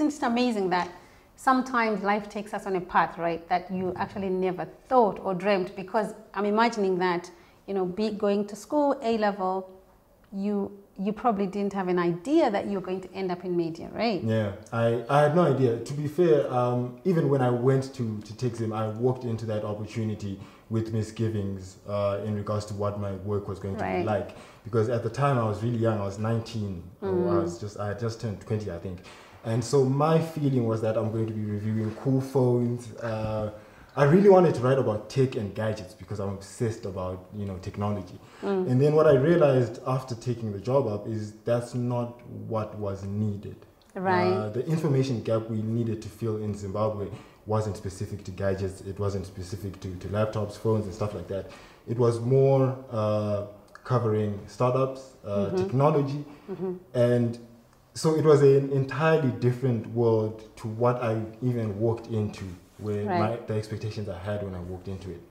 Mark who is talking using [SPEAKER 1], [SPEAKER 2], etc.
[SPEAKER 1] isn't it amazing that sometimes life takes us on a path, right, that you actually never thought or dreamt? Because I'm imagining that, you know, be going to school, A level, you you probably didn't have an idea that you were going to end up in media, right?
[SPEAKER 2] Yeah, I, I had no idea. To be fair, um, even when I went to, to Techzim, I walked into that opportunity with misgivings uh, in regards to what my work was going to
[SPEAKER 1] Right.
[SPEAKER 2] be like. Because at the time I was really young, I was 19, or
[SPEAKER 1] Mm.
[SPEAKER 2] I was just I had just turned 20, I think. And so my feeling was that I'm going to be reviewing cool phones. Uh, I really wanted to write about tech and gadgets because I'm obsessed about you know technology.
[SPEAKER 1] Mm.
[SPEAKER 2] And then what I realized after taking the job up is that's not what was needed.
[SPEAKER 1] Right.
[SPEAKER 2] Uh, the information gap we needed to fill in Zimbabwe wasn't specific to gadgets. It wasn't specific to, to laptops, phones, and stuff like that. It was more uh, covering startups, uh,
[SPEAKER 1] Mhm.
[SPEAKER 2] technology,
[SPEAKER 1] hmm
[SPEAKER 2] and so it was an entirely different world to what I even walked into, where my, the expectations I had when I walked into it.